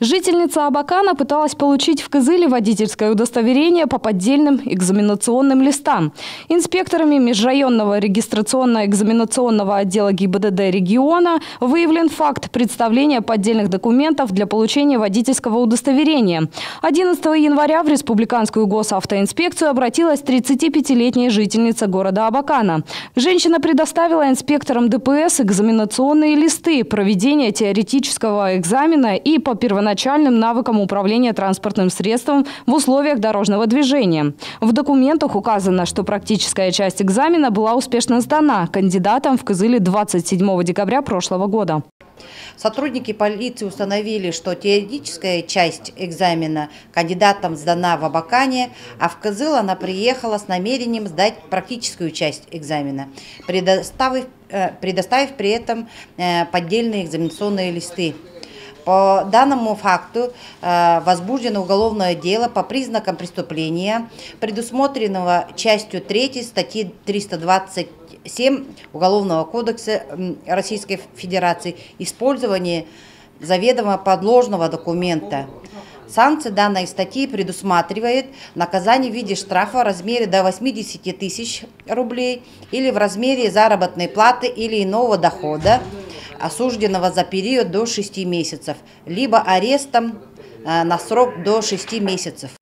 Жительница Абакана пыталась получить в Кызыле водительское удостоверение по поддельным экзаменационным листам. Инспекторами межрайонного регистрационно-экзаменационного отдела ГИБДД региона выявлен факт представления поддельных документов для получения водительского удостоверения. 11 января в Республиканскую госавтоинспекцию обратилась 35-летняя жительница города Абакана. Женщина предоставила инспекторам ДПС экзаменационные листы проведения теоретического экзамена и по первоначальному первоначальным навыкам управления транспортным средством в условиях дорожного движения. В документах указано, что практическая часть экзамена была успешно сдана кандидатом в Кызыле 27 декабря прошлого года. Сотрудники полиции установили, что теоретическая часть экзамена кандидатам сдана в Абакане, а в Кызыл она приехала с намерением сдать практическую часть экзамена, предоставив, э, предоставив при этом э, поддельные экзаменационные листы. По данному факту э, возбуждено уголовное дело по признакам преступления, предусмотренного частью 3 статьи 327 Уголовного кодекса Российской Федерации «Использование заведомо подложного документа». Санкция данной статьи предусматривает наказание в виде штрафа в размере до 80 тысяч рублей или в размере заработной платы или иного дохода, осужденного за период до 6 месяцев, либо арестом э, на срок до 6 месяцев.